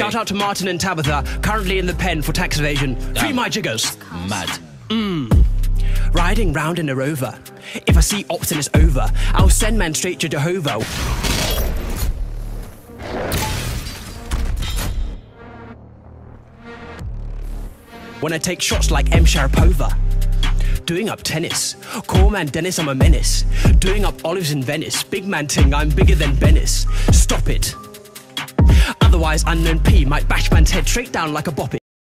Shout out to Martin and Tabitha, currently in the pen for tax evasion. Free my jiggers. Mad. Mm. Riding round in a rover. If I see and over, I'll send man straight to Jehovah. When I take shots like M. Sharapova. Doing up tennis. Call man Dennis, I'm a menace. Doing up olives in Venice. Big man ting, I'm bigger than Venice. Stop it. Otherwise, unknown P might bash man's head straight down like a boppet.